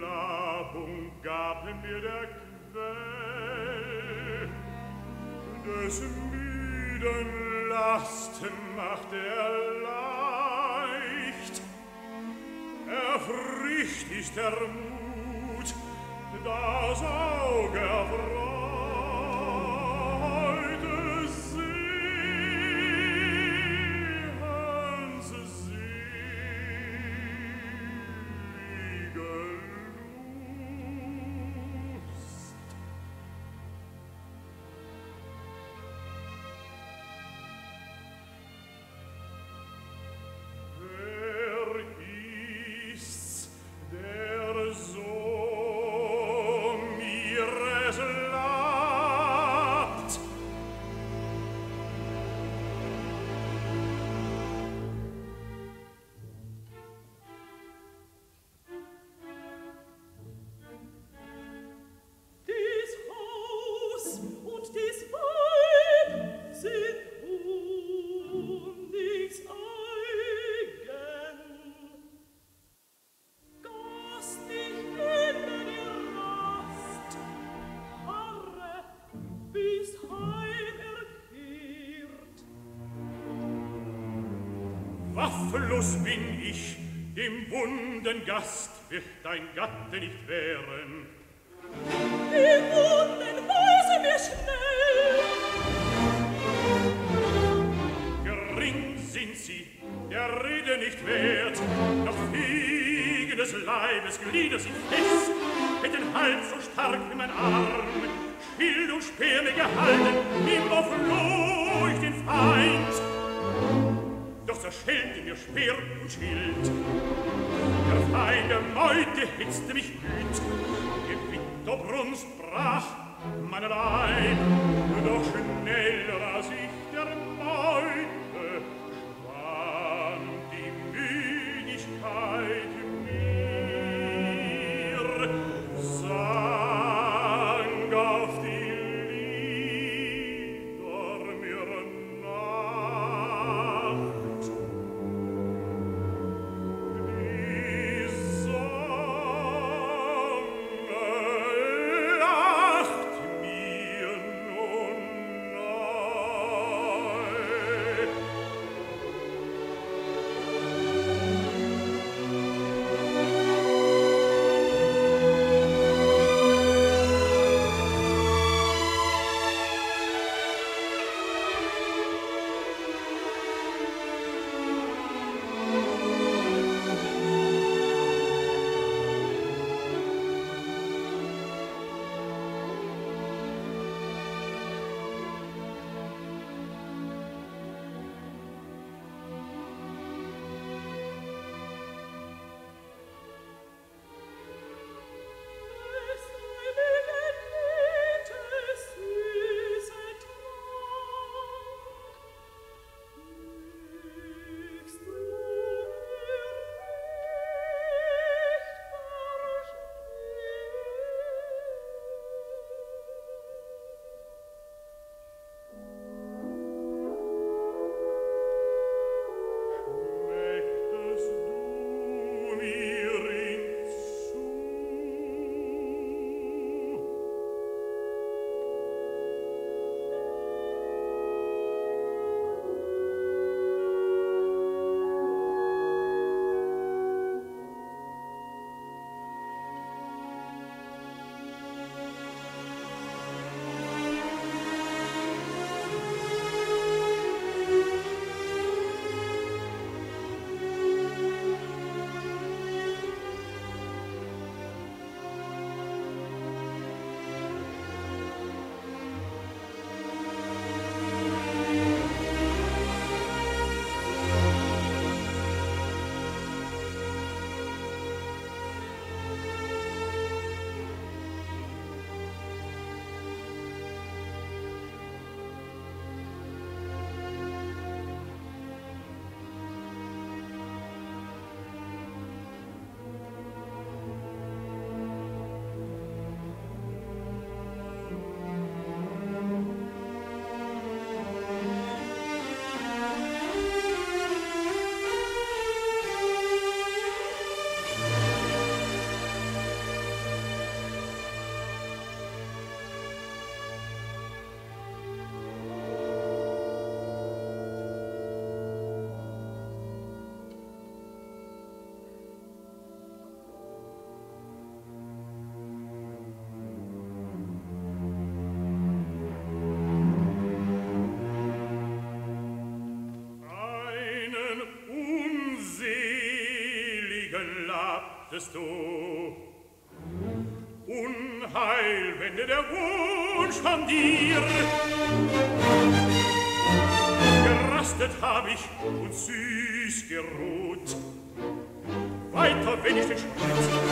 Labung gab mir der Quell des müden Lasten macht er leicht. Erfrischt ist der Mut das Auge erfreut straflos bin ich, dem wunden Gast wird dein Gatte nicht wehren. Die wunden Hose mir schnell! Gering sind sie, der Rede nicht wert, noch fliegen des Leibes Glieder sind fest, mit den Hals so stark wie mein Arm, Schild und Speer mir gehalten, immer auf mir schwer schild. Der feine Meute hitzte mich wüt, im Winterbrunst brach wartest du? Unheil wende der Wunsch von dir. Gerastet hab ich und süß geruht. Weiter, wenn ich den Schmerz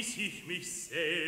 ich mich sehe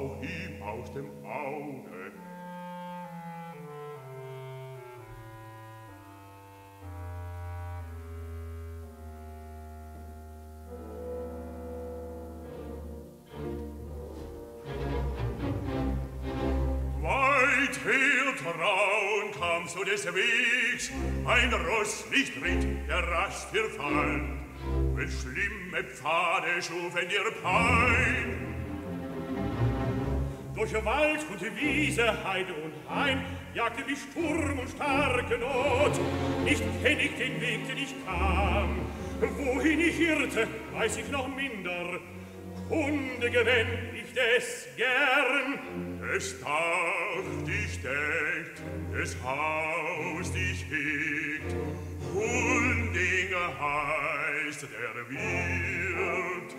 auch ihm aus dem Auge. Weit her traun kam zu des Wegs ein rosslich Ritt, der rasch verfallen. Mit schlimme Pfade schufen ihr Pein, Durch Wald und Wiese, Heide und Hain, jagte mich Sturm und starke Not. Nicht kenn ich den Weg, den ich kam. Wohin ich irrte, weiß ich noch minder. Kunde gewinn ich des gern. Es Tag dich deckt, es Haus dich hegt. Hundinger heißt der Wirt.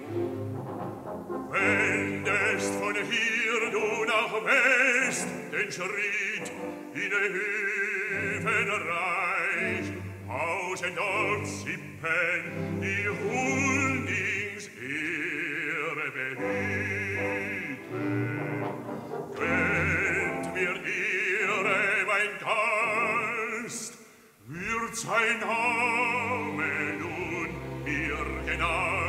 Wenn am est den Schritt in Höfenreich, aus dort sippen die Huldings ehre behüten. Gönnt mir ihre mein Geist, wird sein Name nun mir genannt.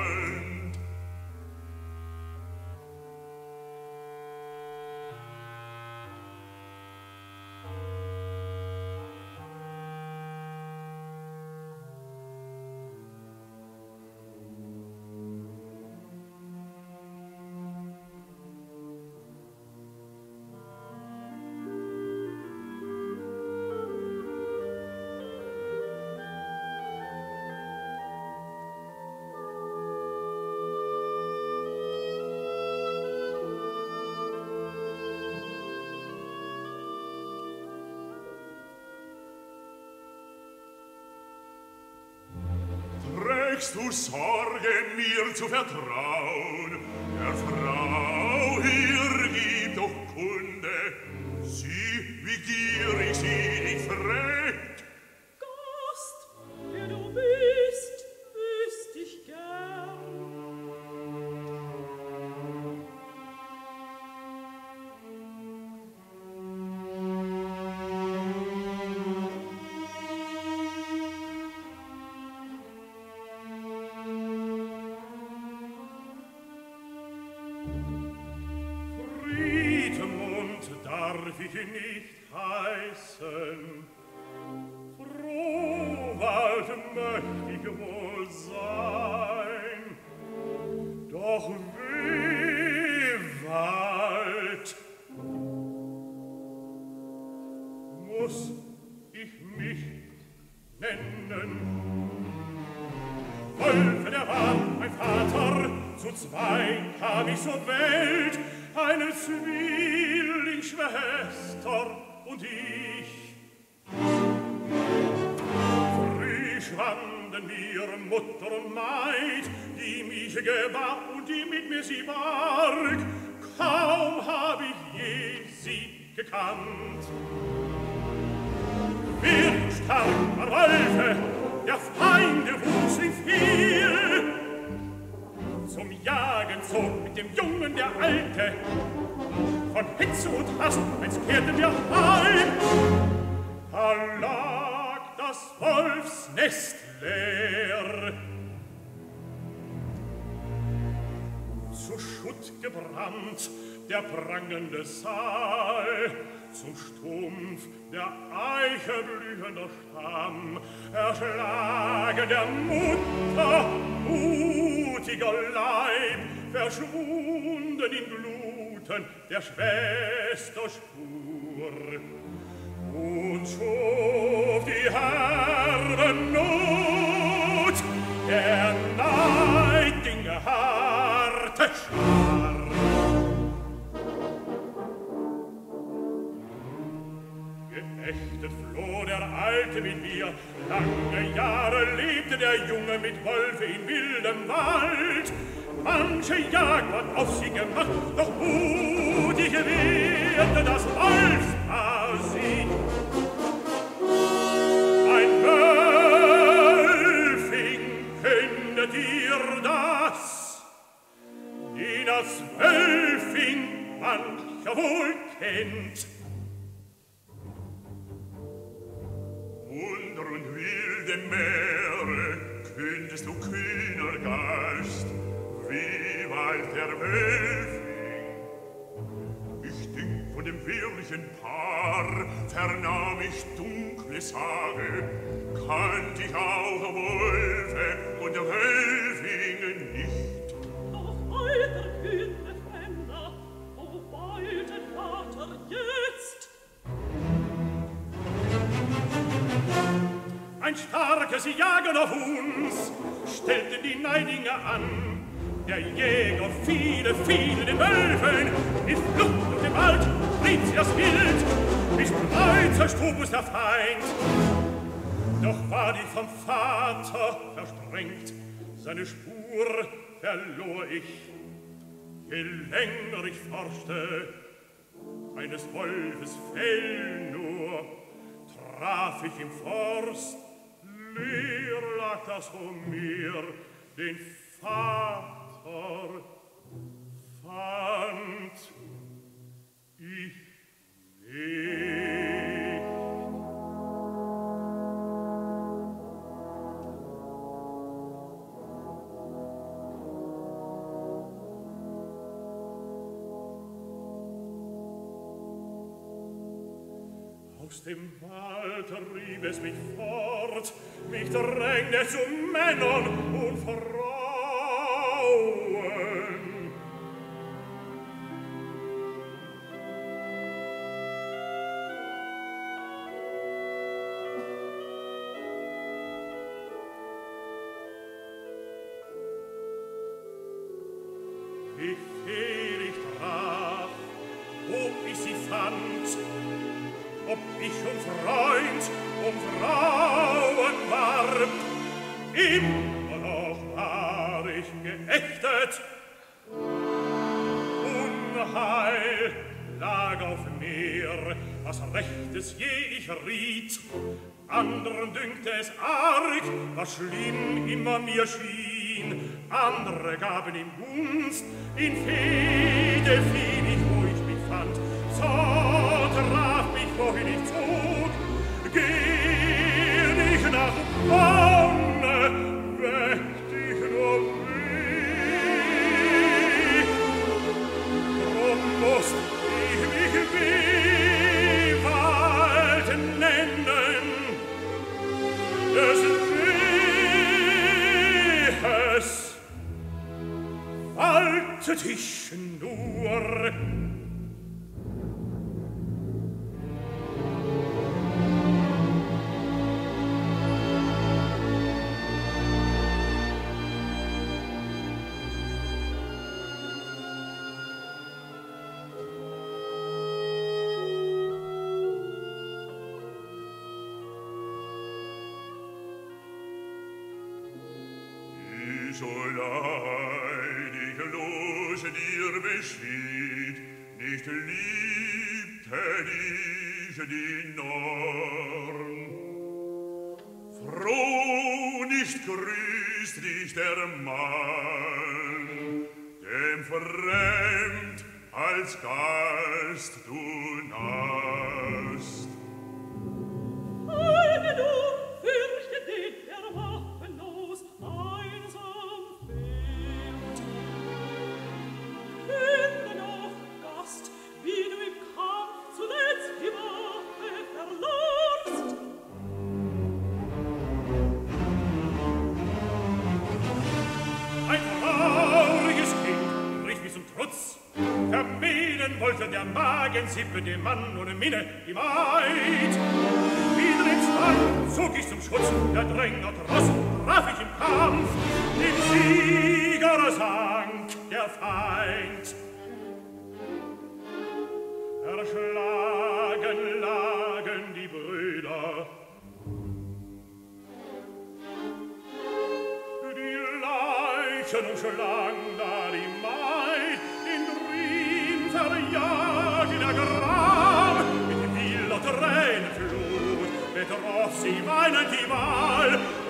trägst du Sorge mir zu vertrauen, der Frau hier gibt doch Kult, Der Eiche blühender Stamm erschlage der Mutter mutiger Leib, verschwunden in Gluten der Schwester Spur. Und schuf die herbe Not, der Neid ging harte Scham. echte Floh, der Alte mit mir. Lange Jahre lebte der Junge mit Wolfe in wildem Wald. Manche Jagd hat auf sie gemacht, doch mutig wehrte das Wolfspaar sie. Ein Wölfing findet ihr das, die das Wölfing mancher wohl kennt. Wunder und wilde Meere kündest du kühner Geist, wie weit der Wölfing. Ich denk von dem wirklichen Paar, vernahm ich dunkle Sage, kannt ich auch Wolfe und Wölfingen nicht. Doch alter kühne Fremder, o oh, Vater, jetzt! ein starkes Jagen auf uns, stellte die Neidinger an. Der Jäger viele, viele den Wölfen, in Flucht und im Wald blieb sie das Wild, bis breit zerstrub es der Feind. Doch war die vom Vater versprengt, seine Spur verlor ich. Je länger ich forschte, eines Wolfes Fell nur, traf ich im Forst Lehr lacas um mir den Vater fand ich nicht. aus dem Alter, rieb es mich fort, mich drängte zu Männern und Frauen. was schlimm immer mir schien, andere gaben ihm Gunst, in Fede fiel ich, wo ich mich fand, so traf mich, wohin ich Lasset ich nur. First, do. Wagen sippe den Mann ohne Minne, die Maid. Wieder ins Land zog ich zum Schutz der Dränger Tross, traf ich im Kampf, den Sieger sank der Feind. Erschlagen lagen die Brüder, die Leichen umschlang die meinen die Wahl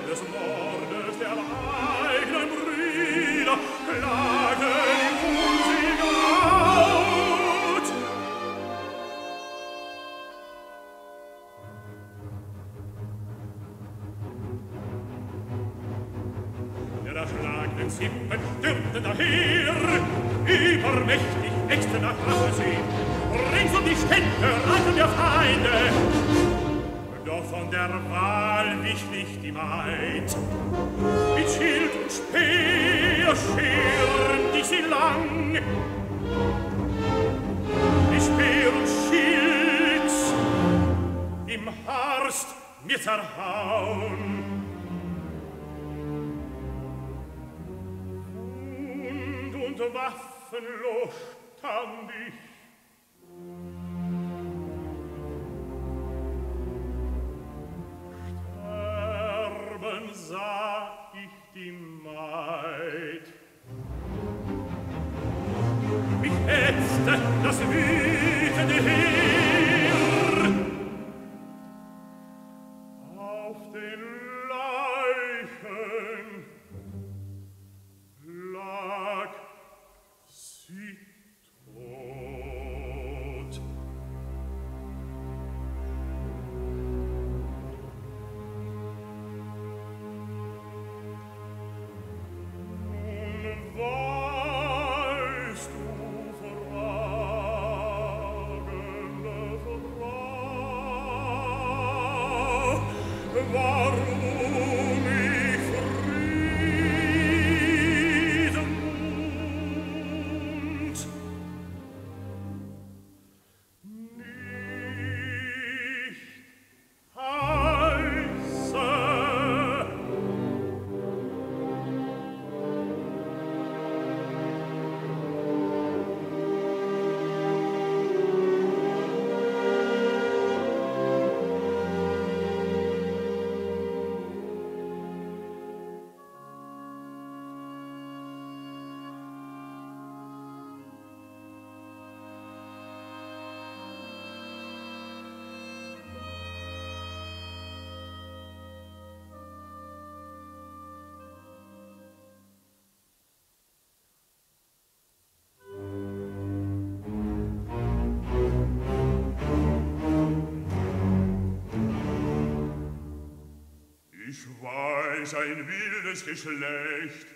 eins ein wildes Geschlecht,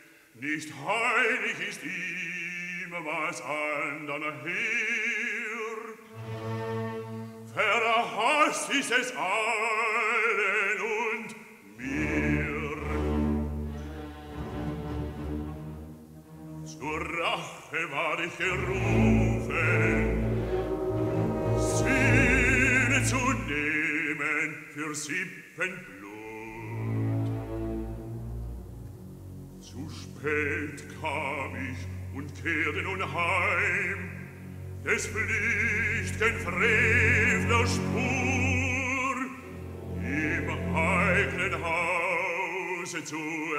nicht heilig ist ihm, was andern her. Verhasst ist es allen und mir. Zur Rache war ich gerufen, Sühne zu nehmen für sieben Spät kam ich und kehrte nun heim, des Pflicht frevler Spur, im eigenen Hause zu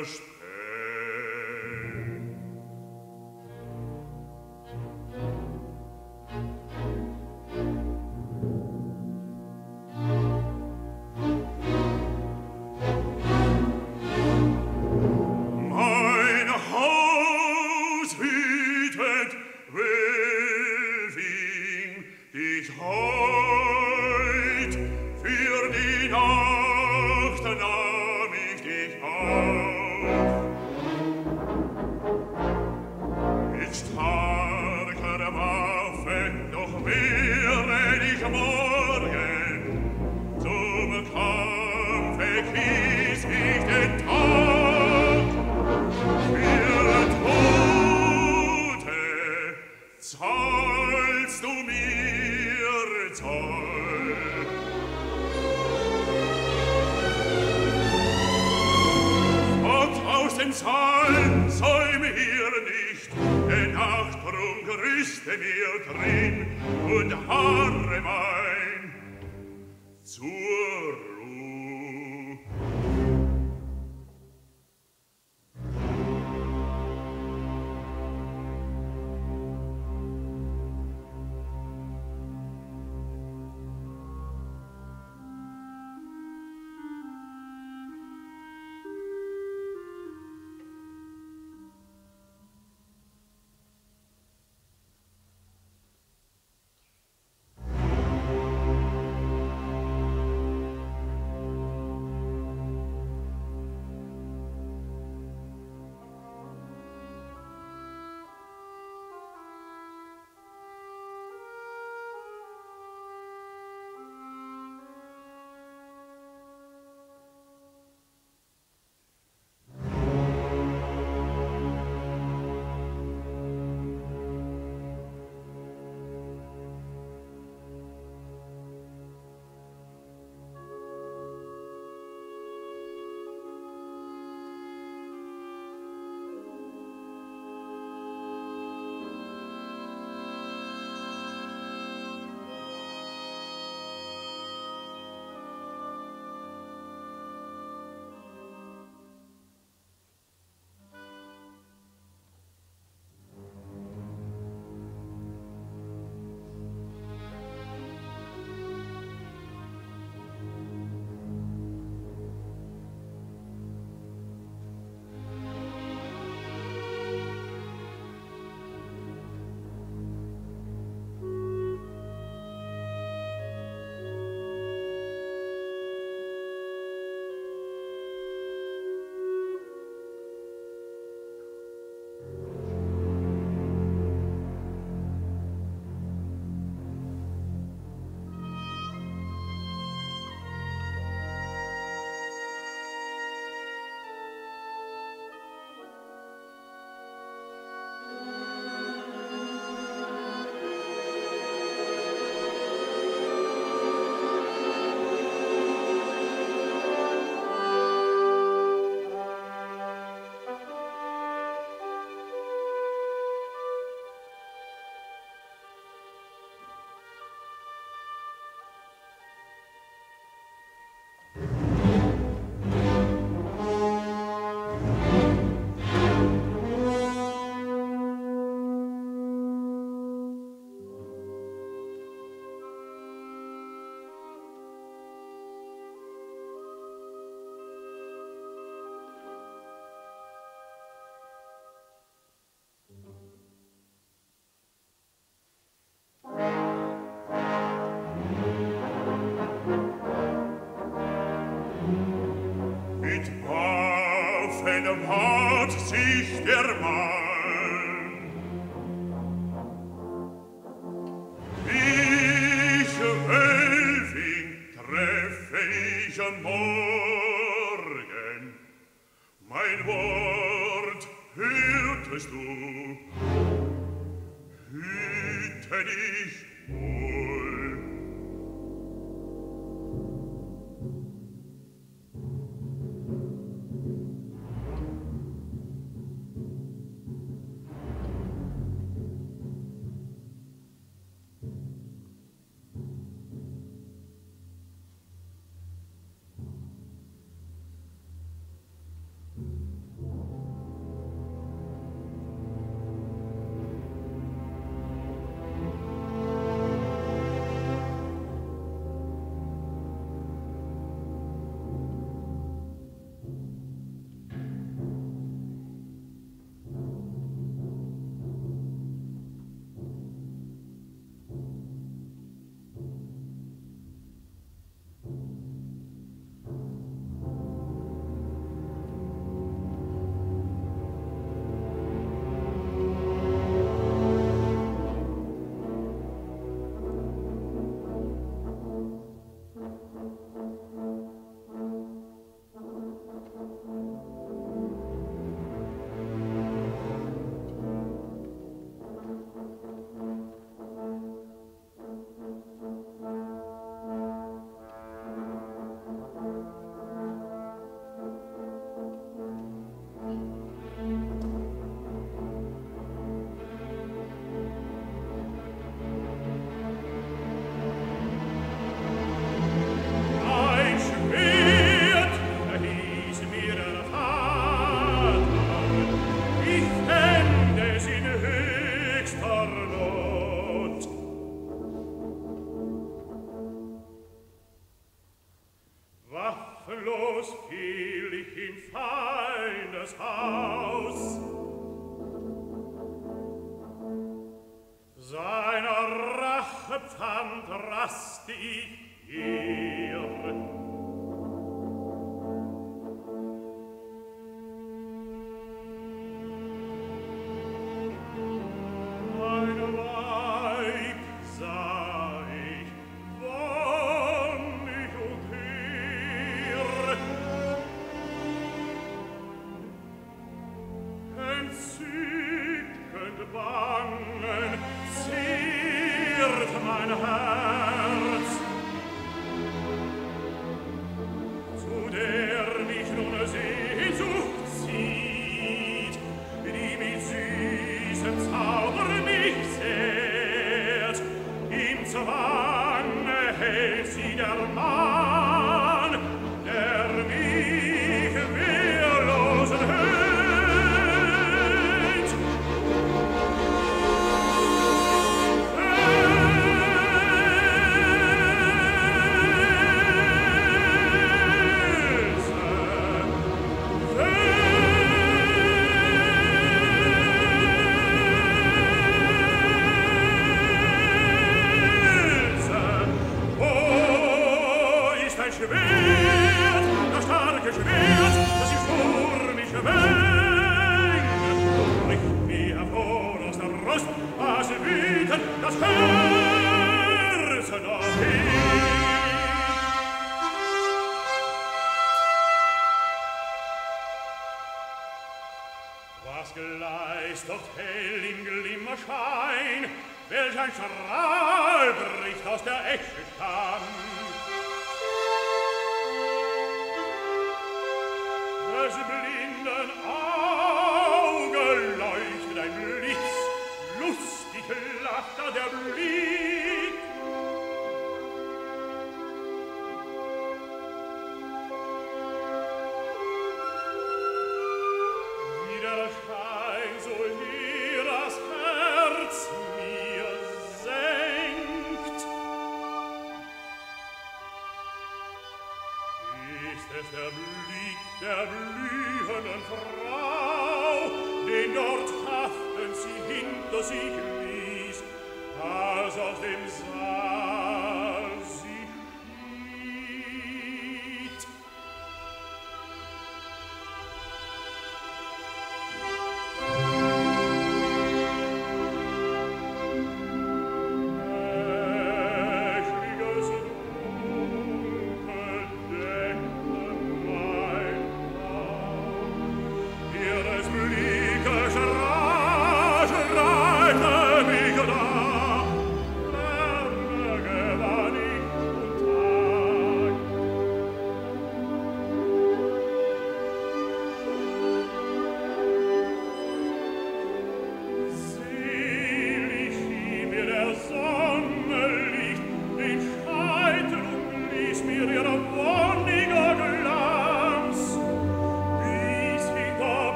erspüren.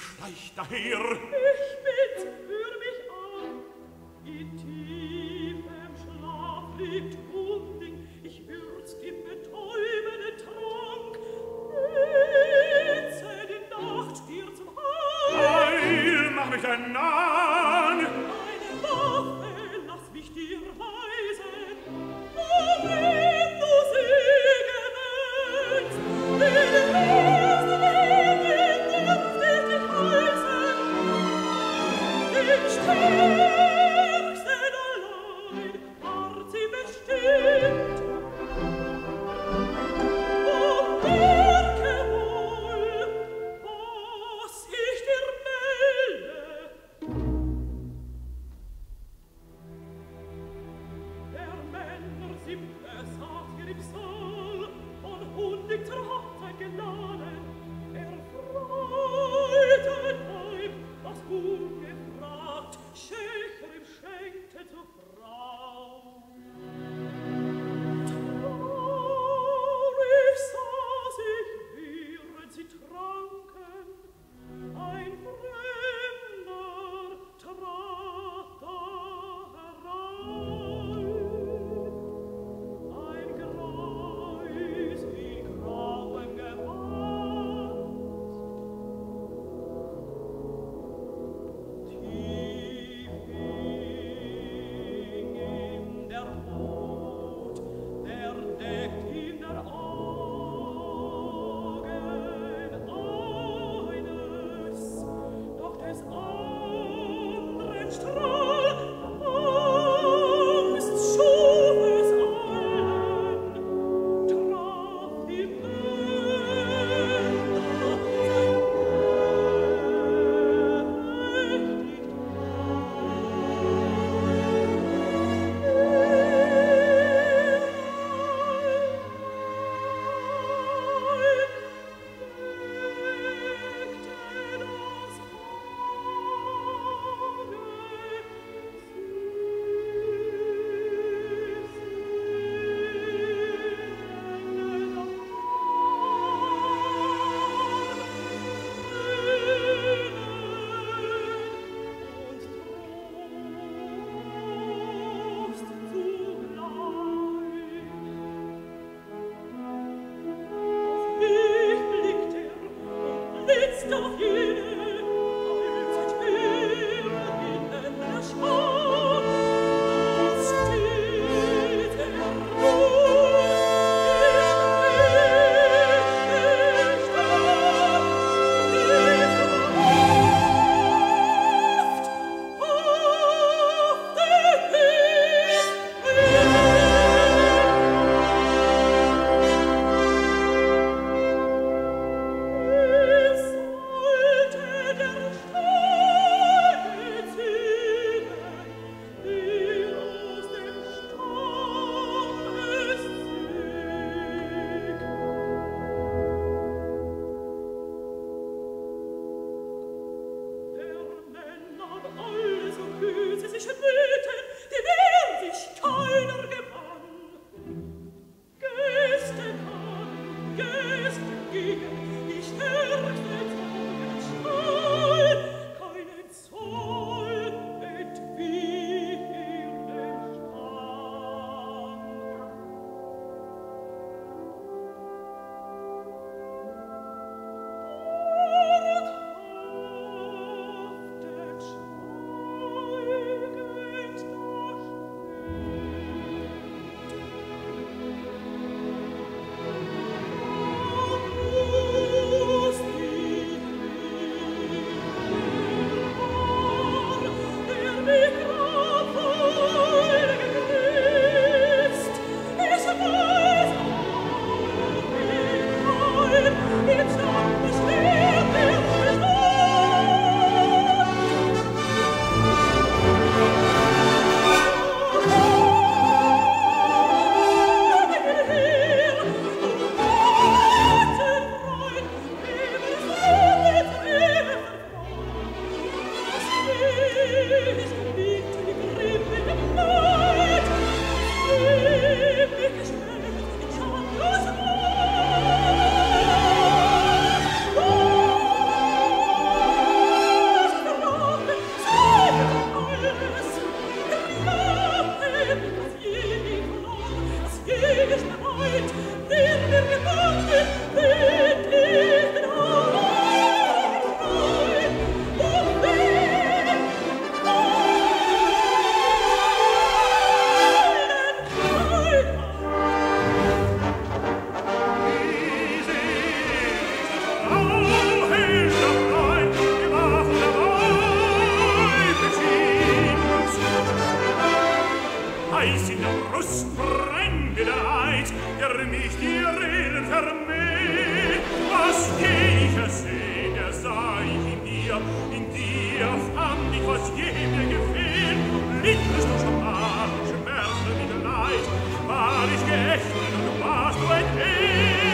schleicht daher. War ich geächtet und warst du ein Ehe.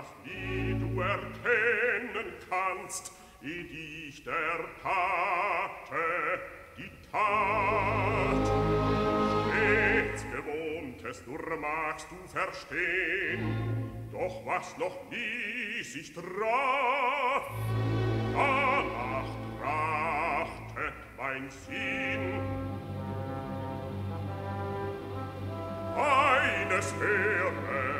ach wie du erkennen kannst, wie dich der Tate, die Tat. Stets gewohntes nur magst du verstehen, doch was noch nie sich traf, danach trachtet mein Sinn. Eines wäre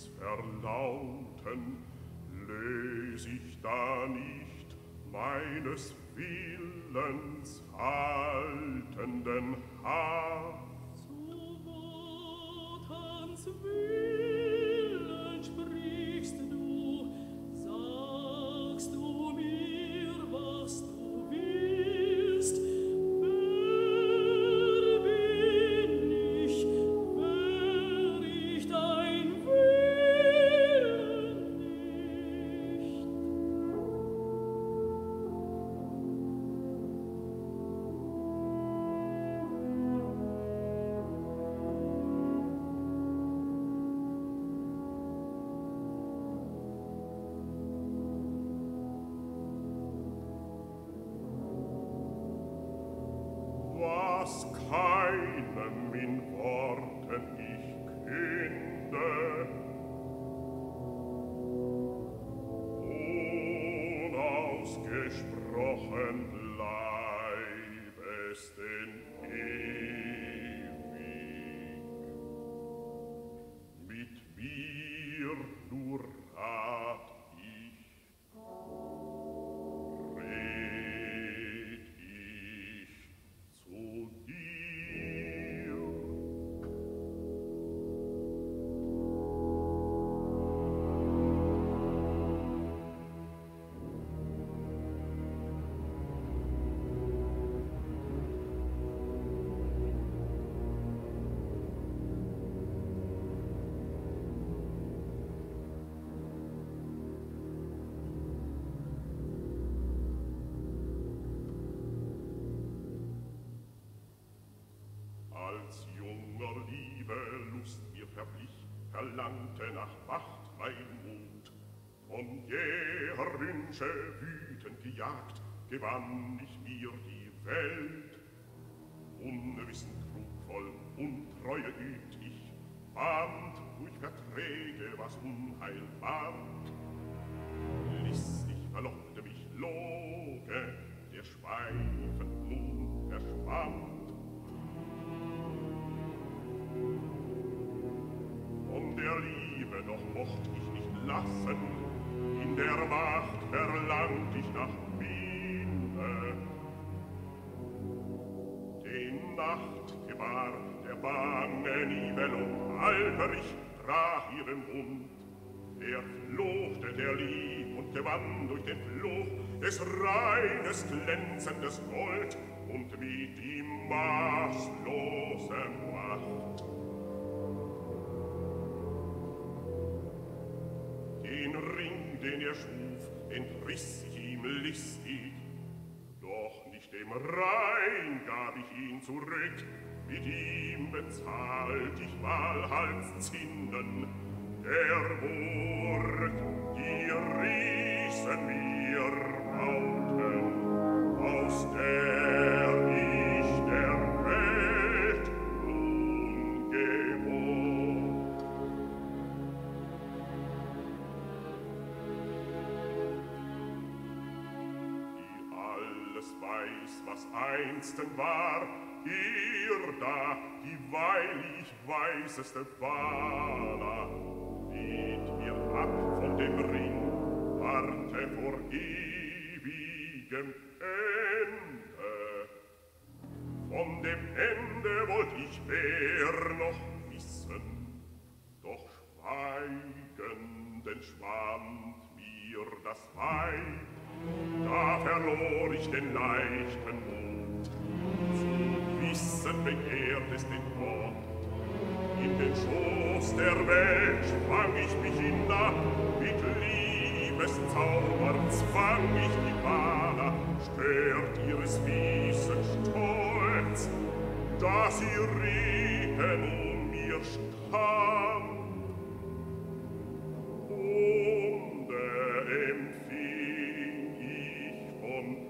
nichts verlauten, lös ich da nicht meines Willens haltenden Haar. Zu Wotans Willen, Hirsche wütend gejagt, gewann ich mir die Welt. Unwissen trugvoll, Untreue übt ich, band durch Verträge, was Unheil warnt. Liss verlockte mich, loge, der schweifend nun verschwand. Von der Liebe doch mocht ich nicht lassen, in der Wacht verlangt ich nach Binde. Den Nachtgebar der bange Nibelung, Alberich brach ihren Mund. Er fluchte, der lieb und gewann durch den Fluch des reines glänzendes Gold und mit die maßlose Macht. Den Ring den er schuf, entriss ich ihm listig. Doch nicht dem Rhein gab ich ihn zurück, mit ihm bezahlt ich Walhals Zinnen. der Burg, die Riesen mir bauten, aus der einst war, ihr da, dieweil ich weißeste Fala, zieht mir ab von dem Ring, warte vor ewigem Ende. Von dem Ende wollt ich wer noch wissen, doch schweigen, denn schwand mir das Weib, da verlor ich den leichten Mut wissen begehrt ist den Ort. In den Schoß der Welt schwang ich mich hinab, mit Liebeszauber fang ich die Bahner, stört ihres Wissens Stolz, dass ihr Regen um mir stand. Hunde empfing ich von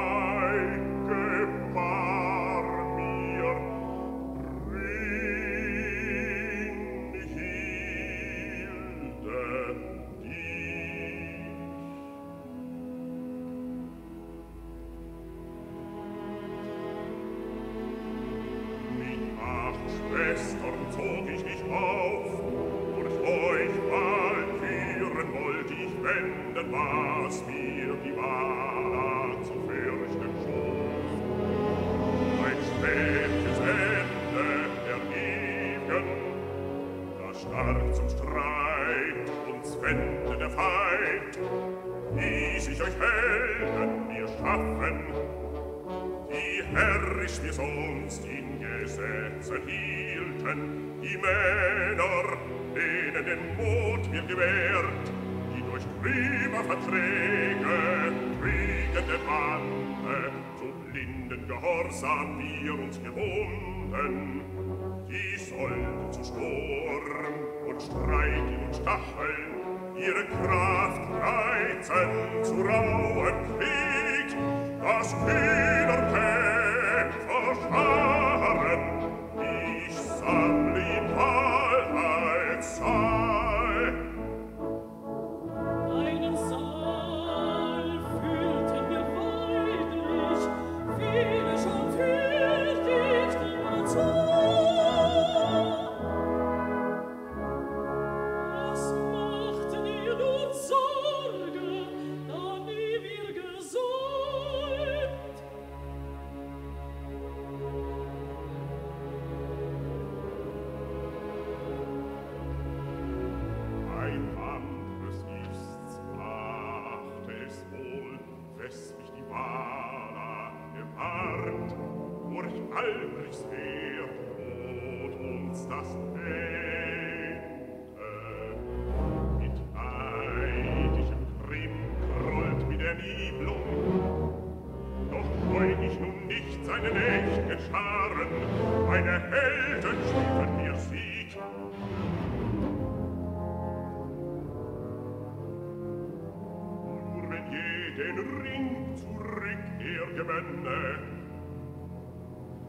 den Ring zurück er gewänne,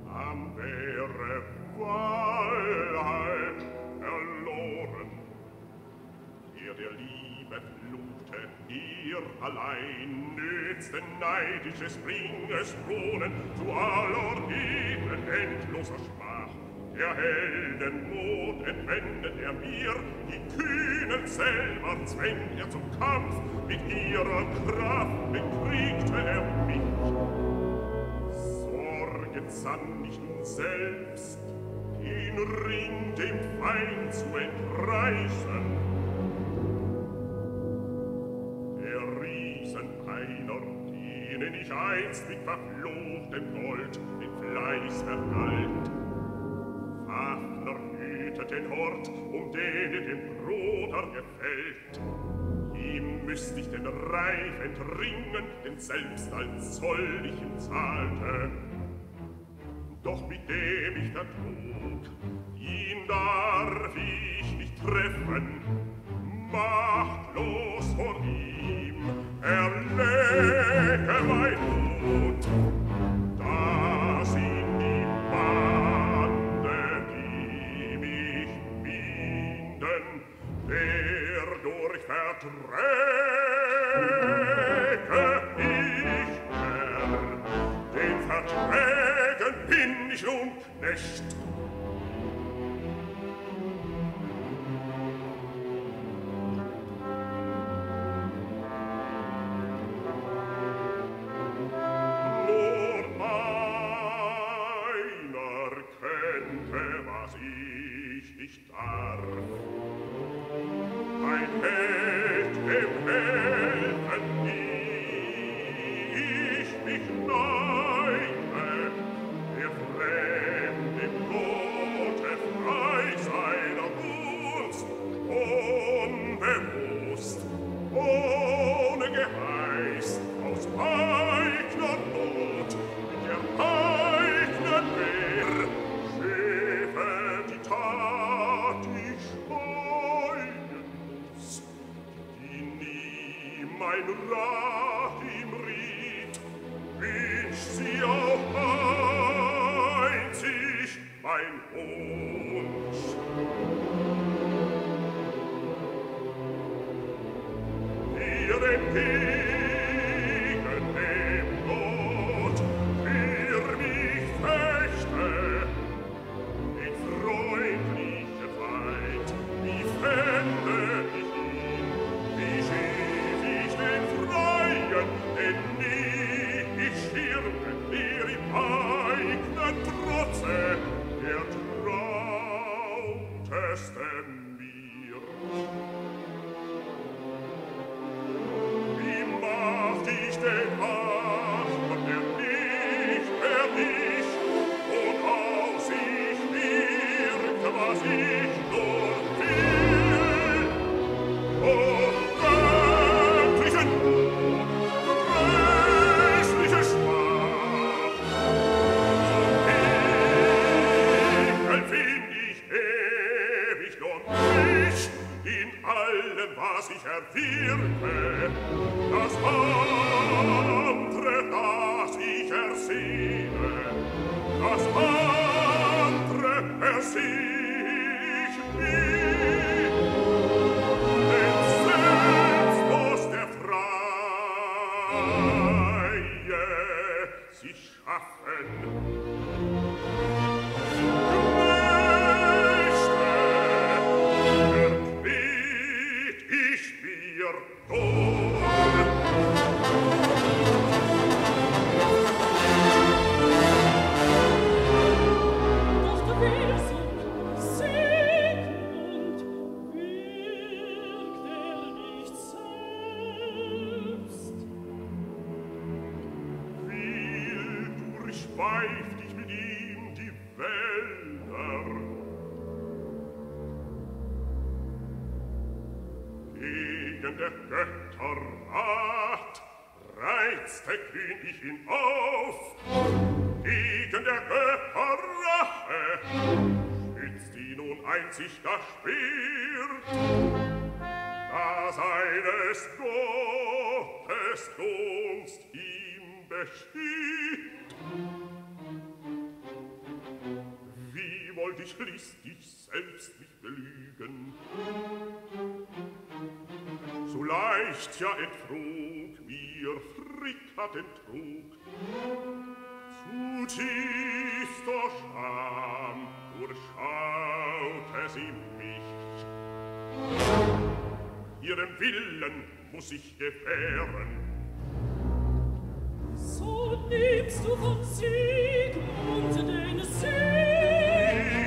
am wäre Wahrheit verloren. Ihr der Liebe fluchte, ihr allein nützte neidisches Ringes Brunnen zu aller Liebe endloser Sprache der Helden Mut entwendet er mir, die kühnen selber zwäng er zum Kampf, mit ihrer Kraft bekriegte er mich. Sorgen sann ich nun selbst, den Ring dem Feind zu entreißen. Der Riesenpeiner, denen ich einst mit verfluchtem Gold, mit Fleiß vergalt, Adler hütet den Hort, um den ihr dem Bruder gefällt. Ihm müsst ich den Reif entringen, denn selbst als Zoll ich ihm zahlte. Doch mit dem ich da trug, ihn darf ich nicht treffen. Machtlos vor ihm, erläge mein Mut, dass ich wer durch Verträge ich Herr, den Verträgen bin ich nun Knecht. ich ließ dich selbst mich belügen. So leicht ja entfrug mir Frick den Trug, zu tief der Scham durchschaute sie mich. Ihrem Willen muss ich gewähren, So nimmst du von Sieg und den Sieg.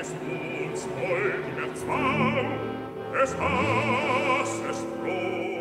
es uns folgiger Zwang, es Hasses Brot.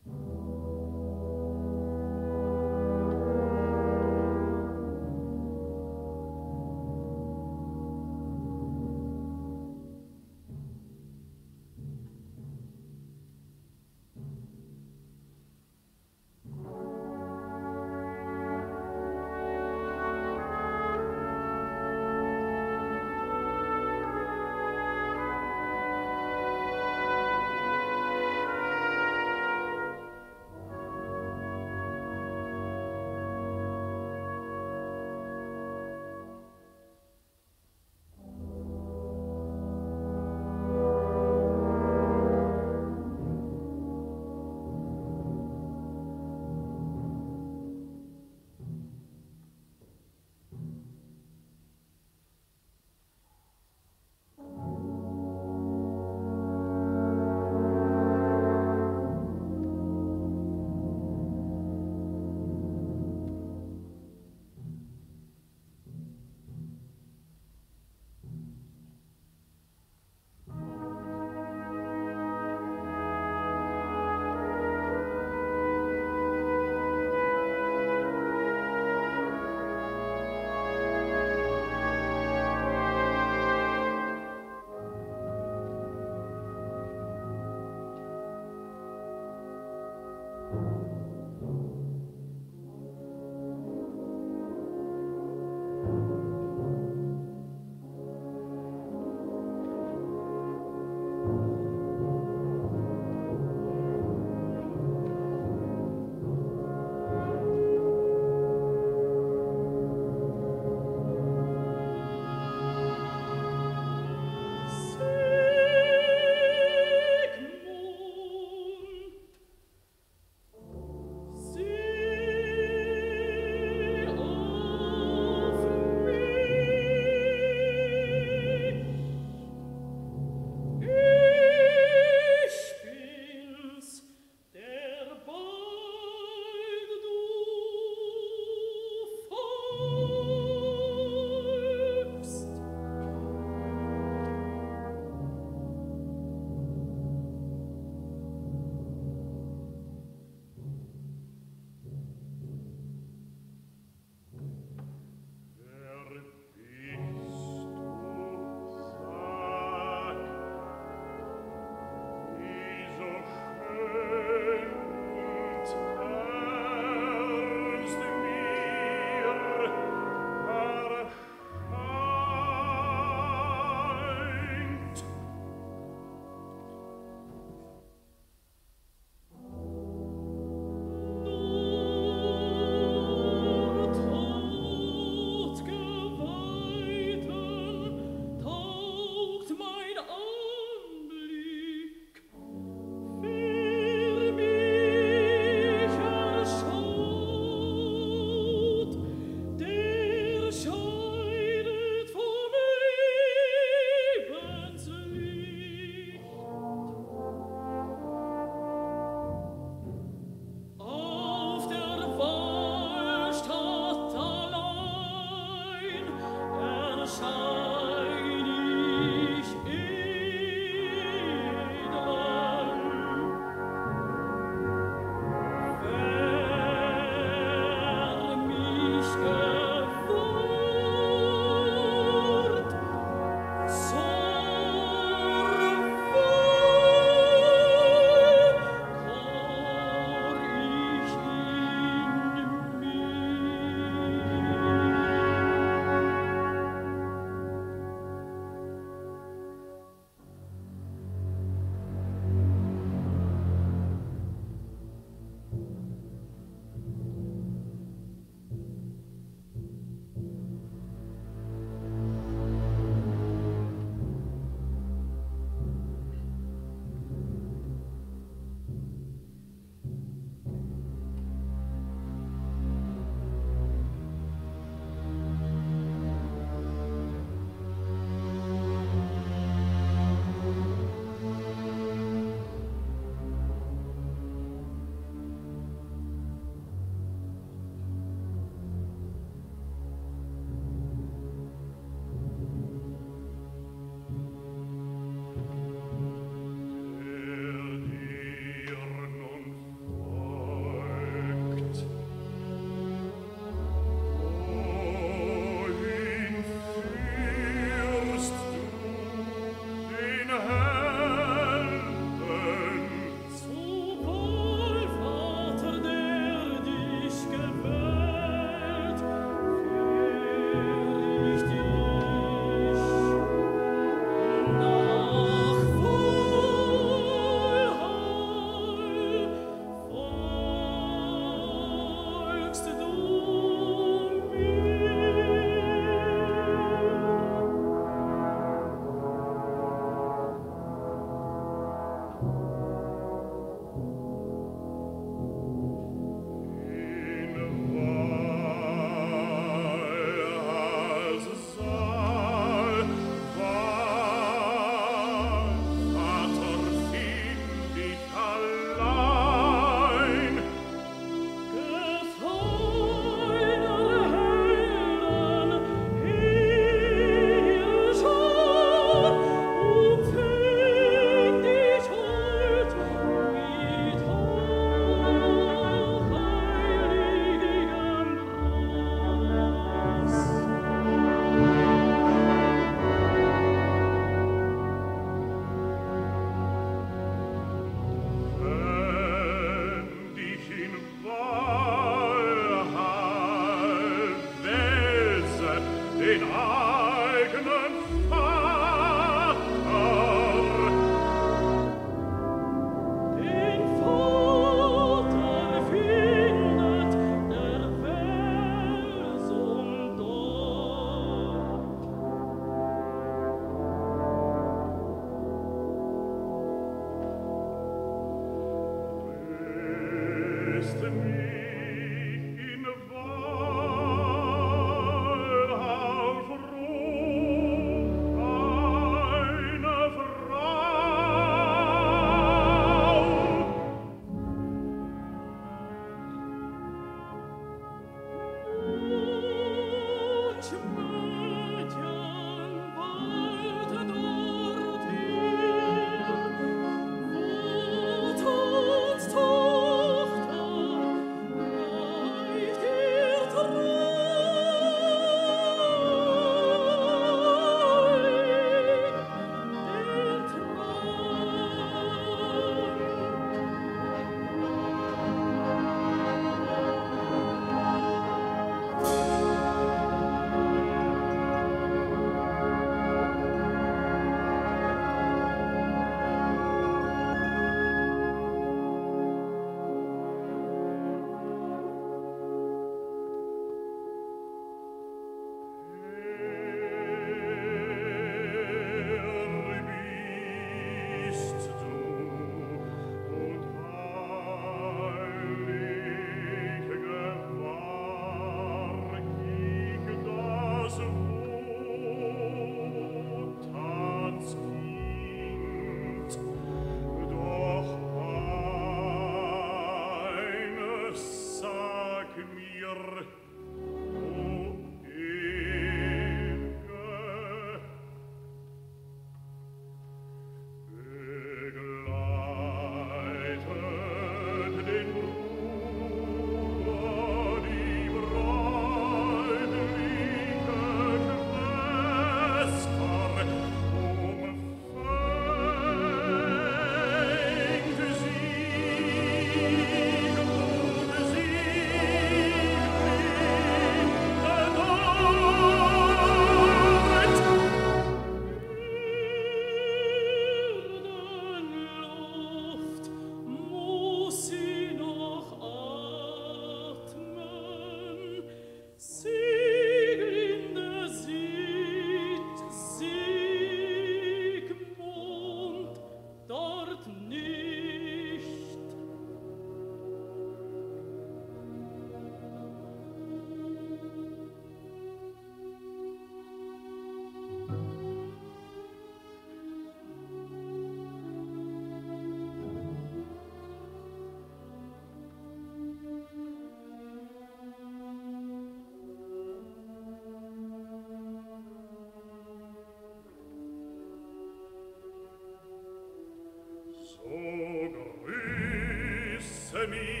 Vergesse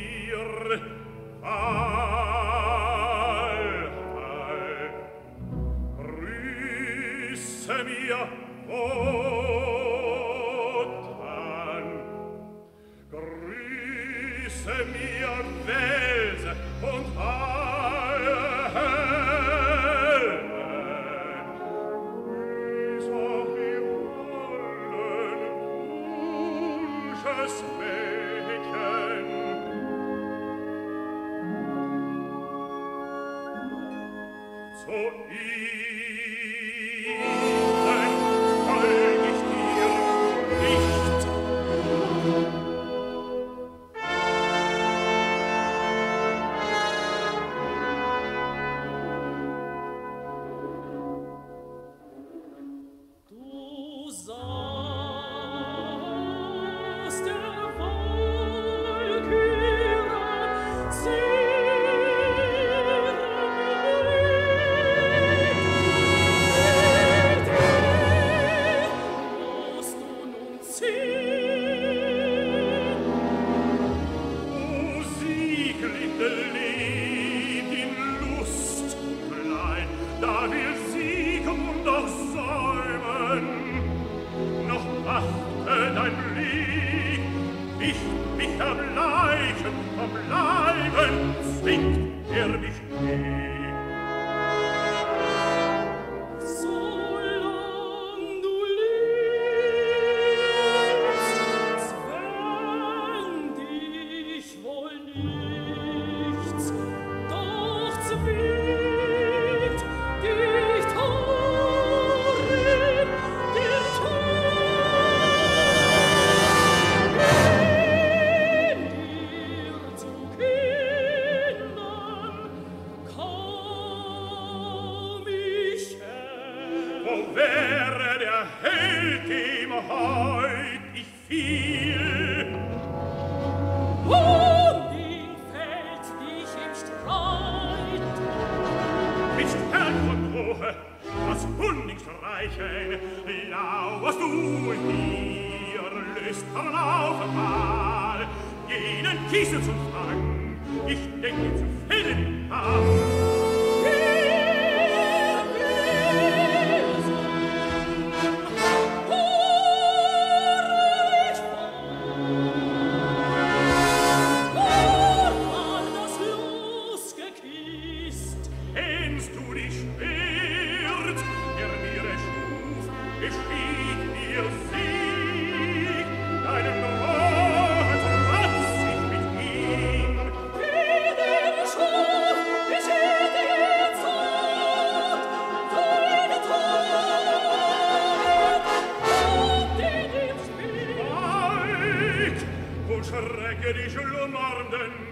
dich lummernden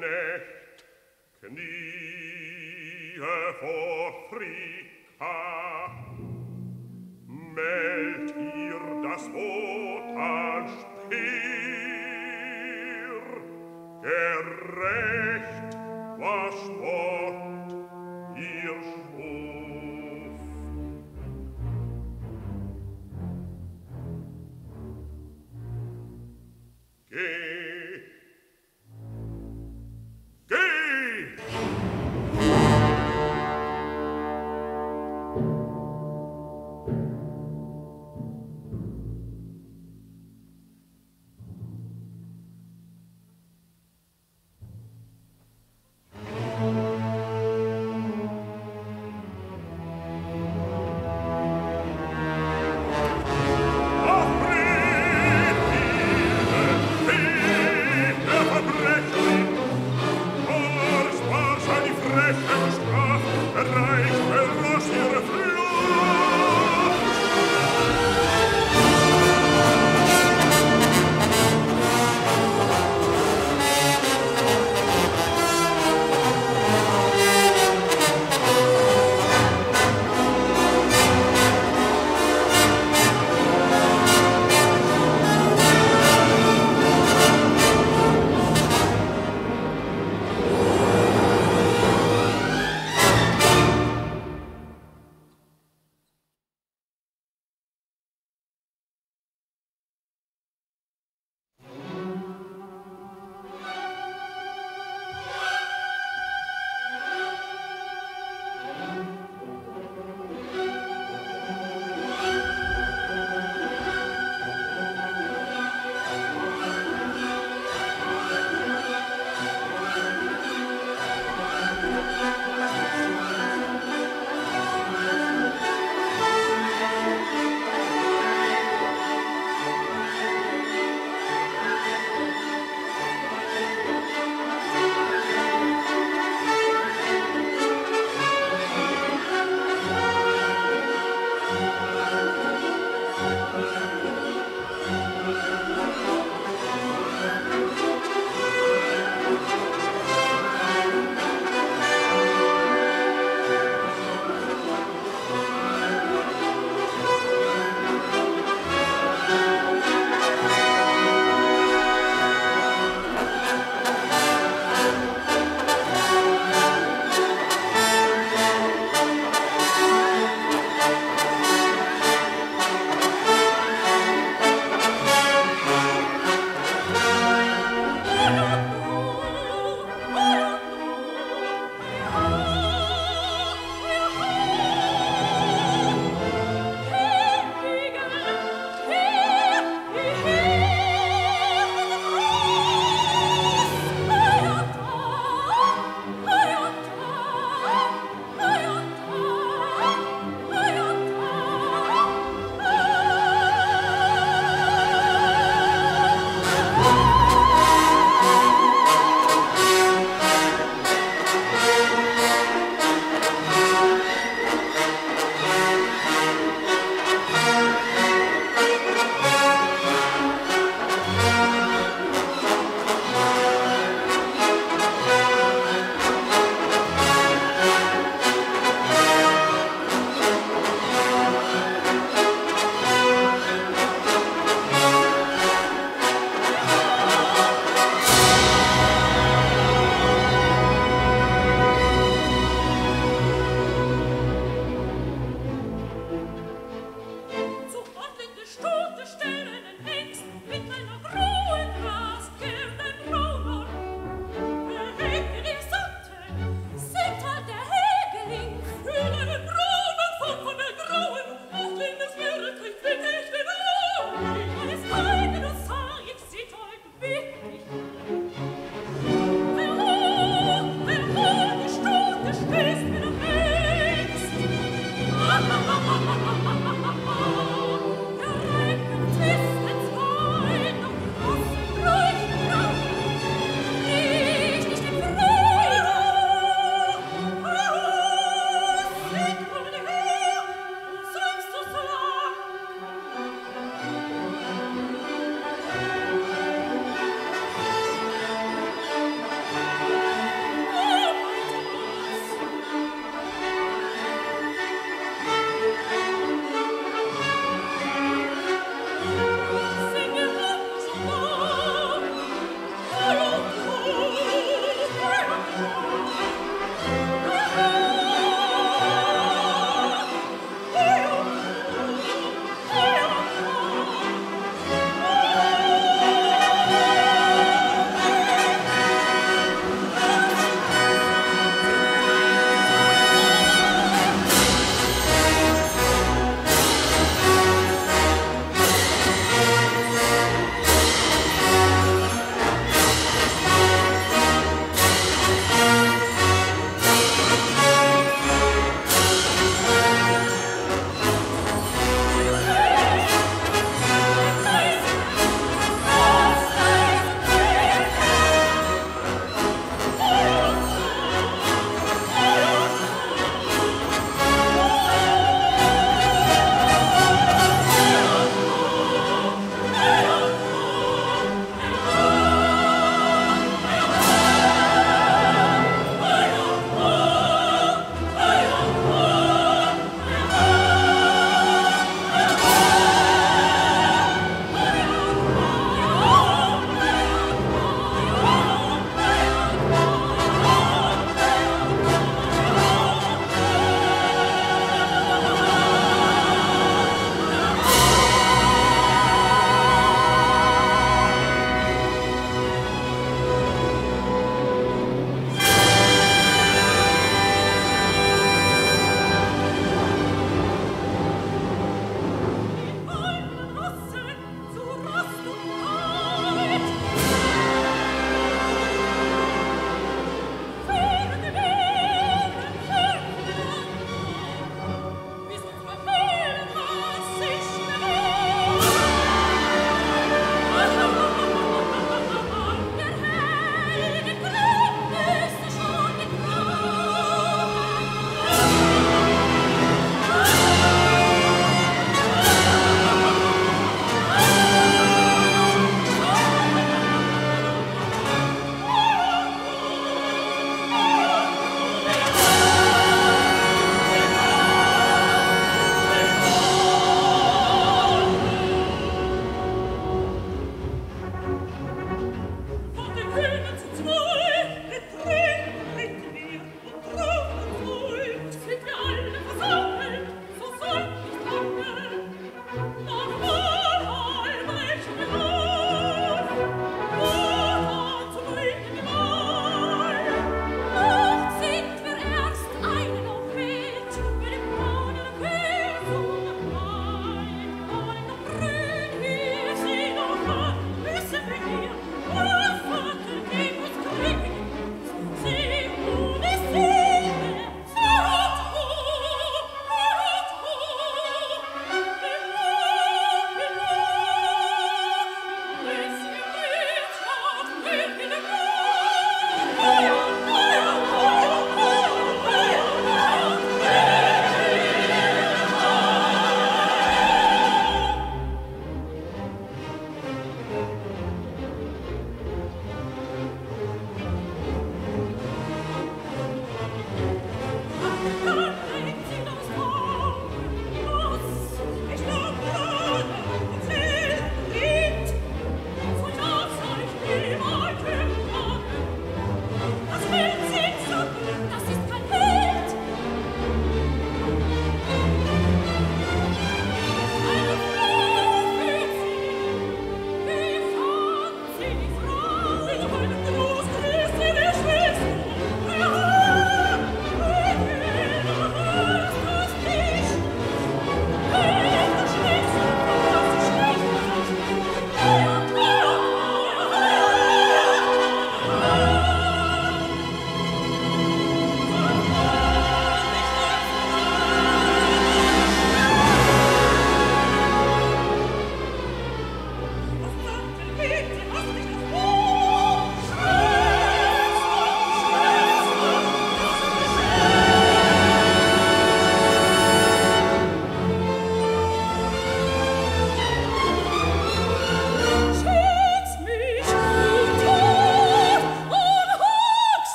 net knie vor frika me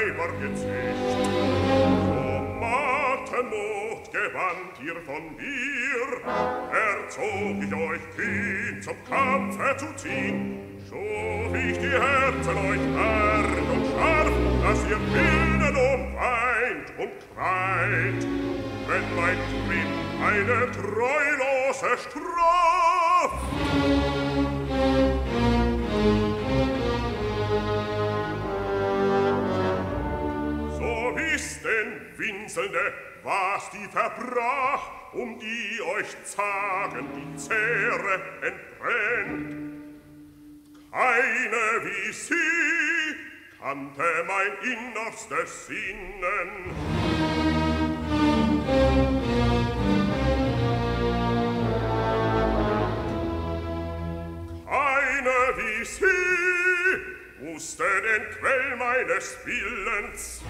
Weiber gezücht. Vom Atemnot gewandt ihr von mir, erzog ich euch hin zum Kampfe zu ziehen, schuf ich die Herzen euch hart und scharf, dass ihr Bilden umweint und kreit, wenn mein Trieb eine treulose Strahl Winselnde, was die verbrach, um die euch zagen die Zähre entbrennt. Keine wie sie kannte mein innerstes Sinnen. Keine wie sie wusste den Quell meines Willens.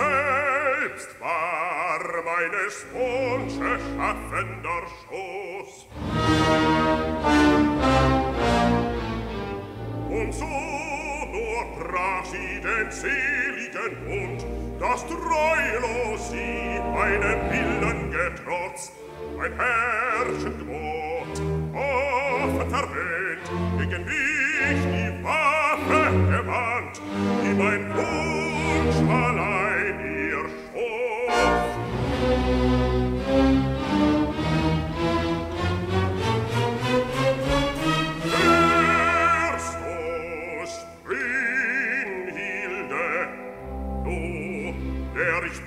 selbst war meines Wunsche schaffender Schoß. Und so nur brach sie den seligen Mund, dass treulos sie meinem Willen getrotzt, mein herrschend Mut, offen verwöhnt, gegen mich die Waffe gewandt, die mein Wunsch allein ihr schoß. Christus, du, ich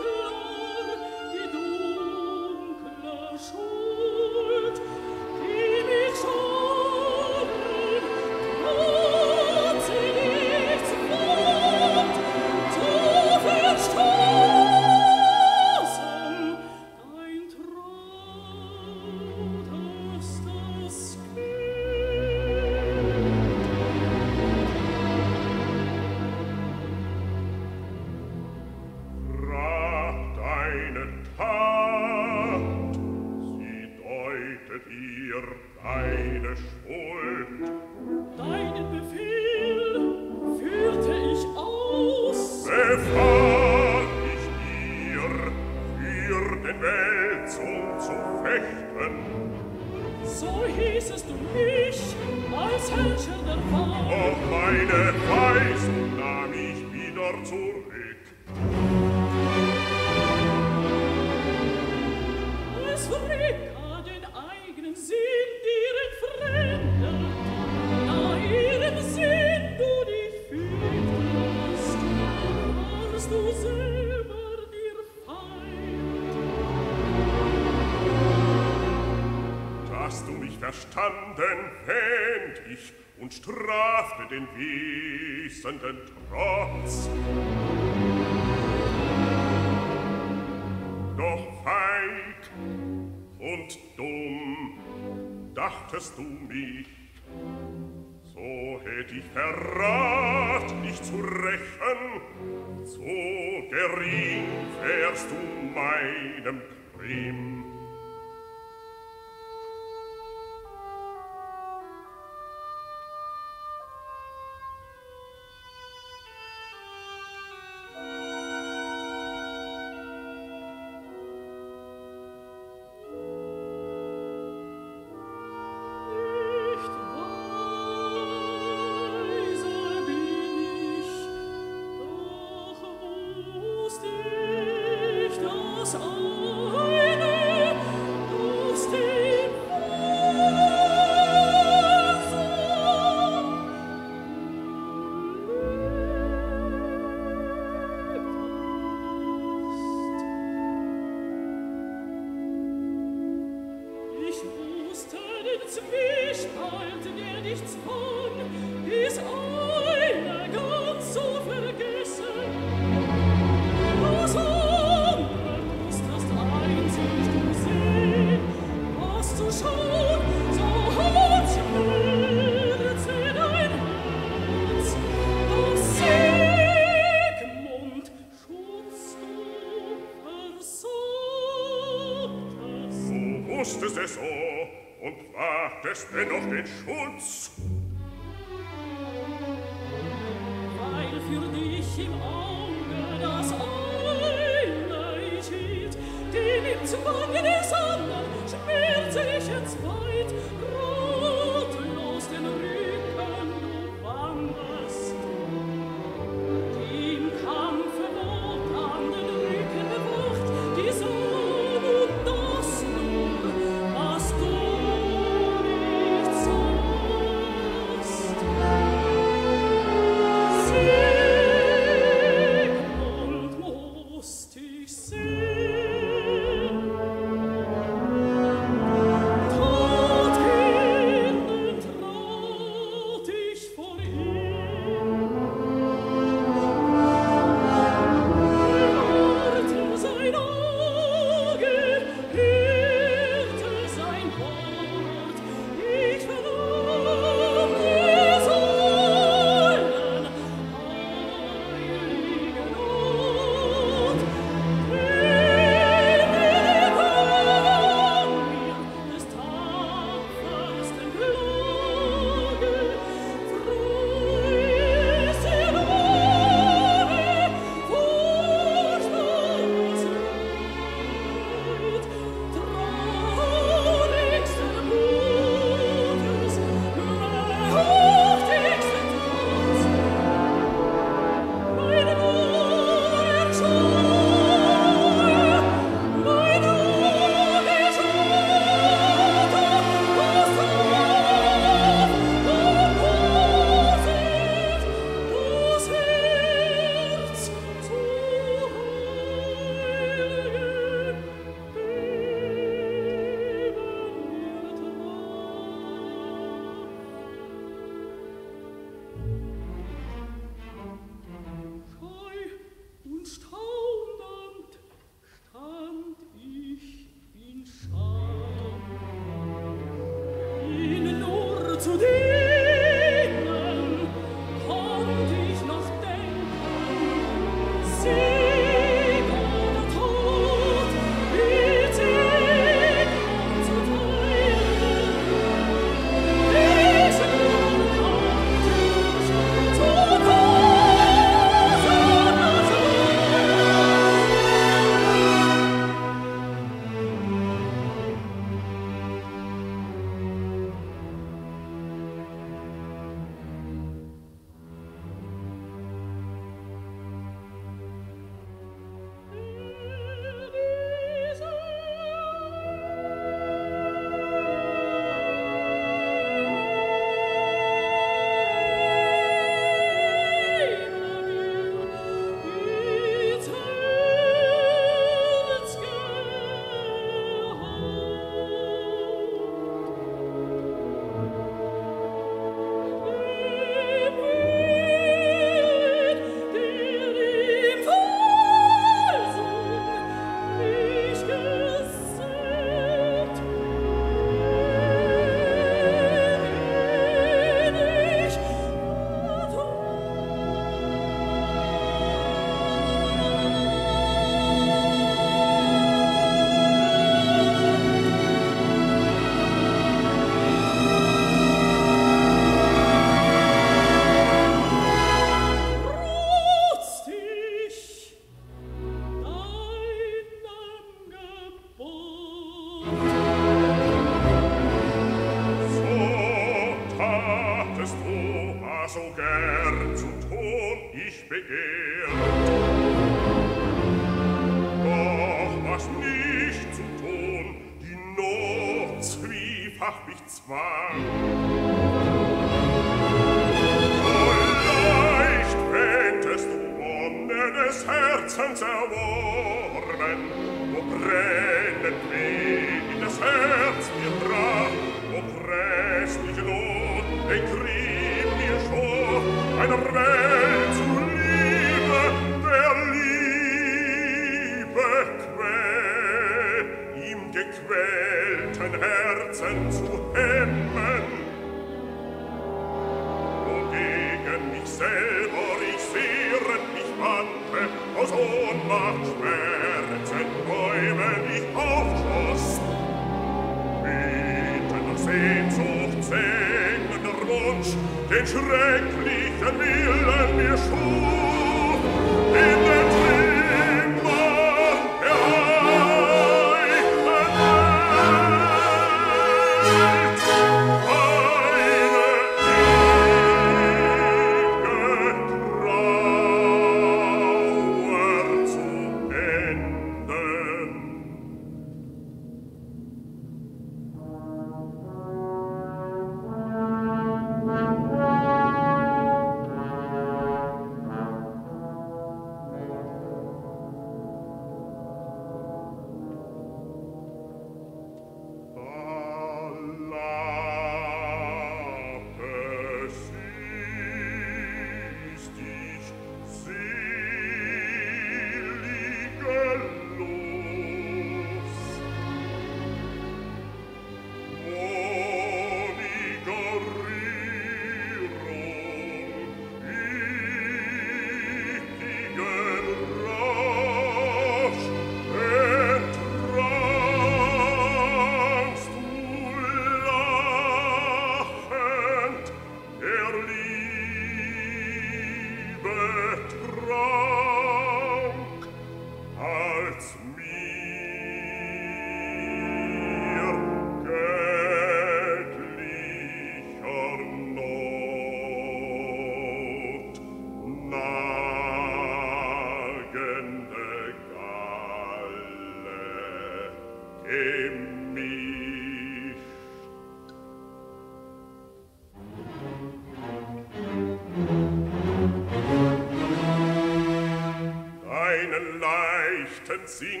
sing,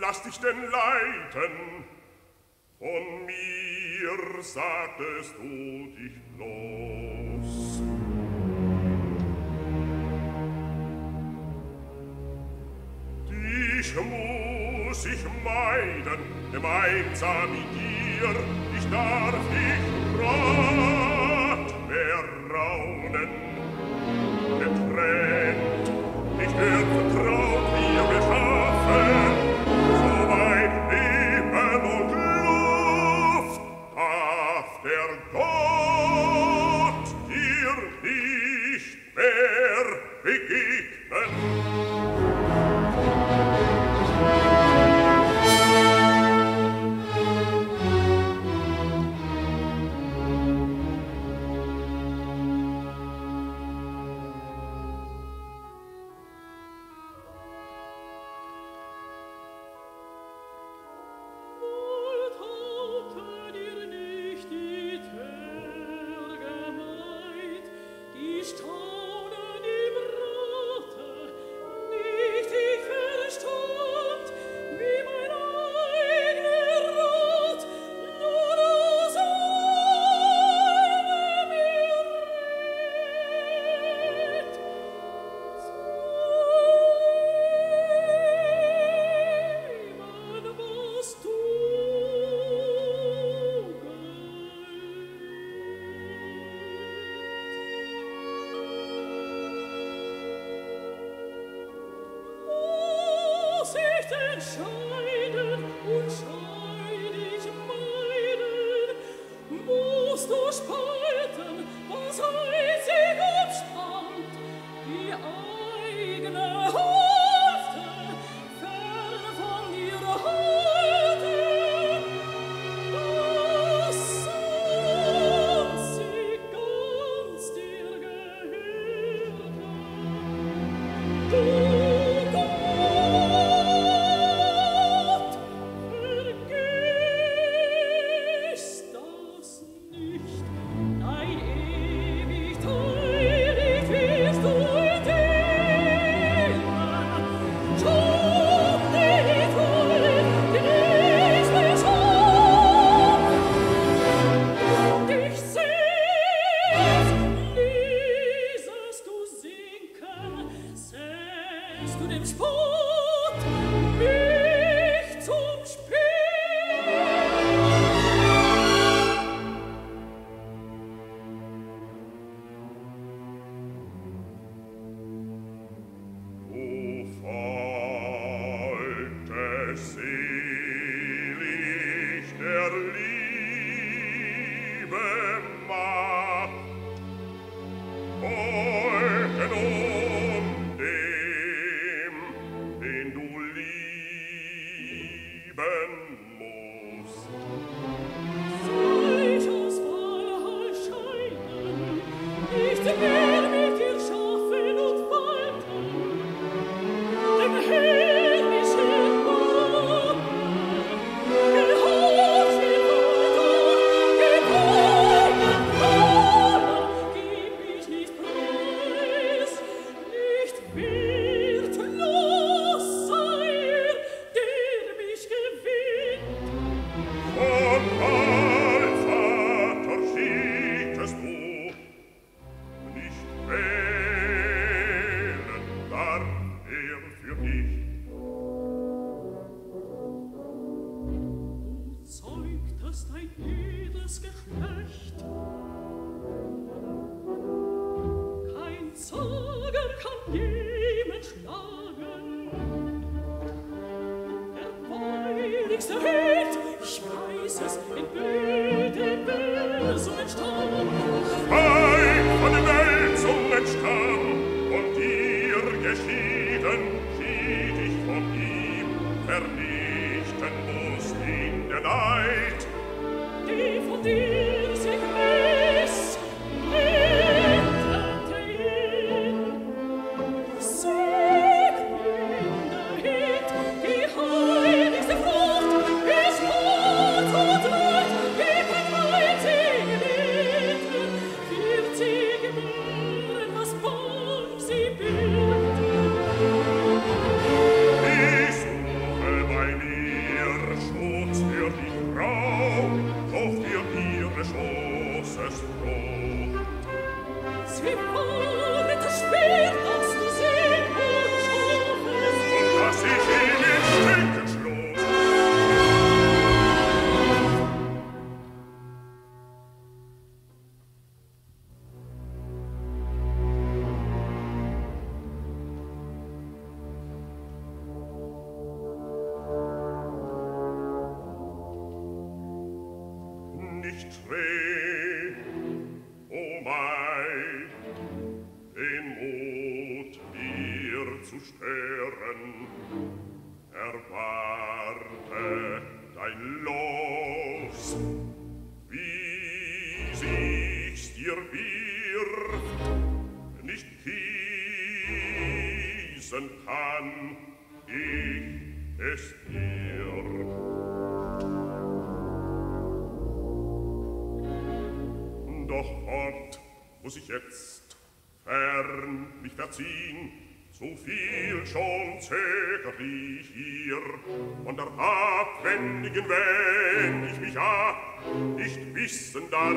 lass dich denn leiten. Von mir sagtest du dich los. Dich muss ich meiden, gemeinsam mit dir, ich darf dich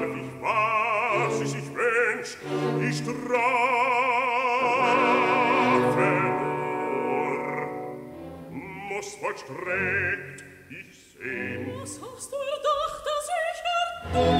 arg, ich weiß, ich, ich ich sehn. Was hast du erdacht, dass ich erdacht?